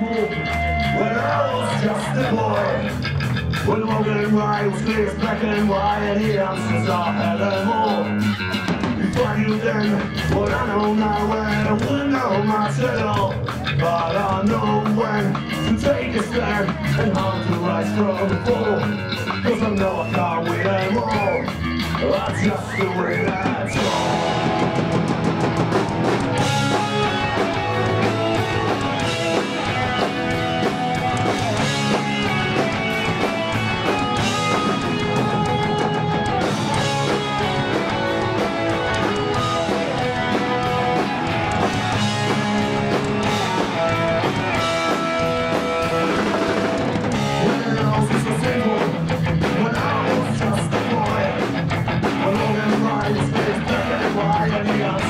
When I was just a boy When Logan and Ryan was clear as black and white And he answers I had them all Before I knew then what I know now When I wouldn't know at all But I know when to take a stand And how to rise from the fall. Cause I know I can't win them all. That's just the way that's all Hallelujah.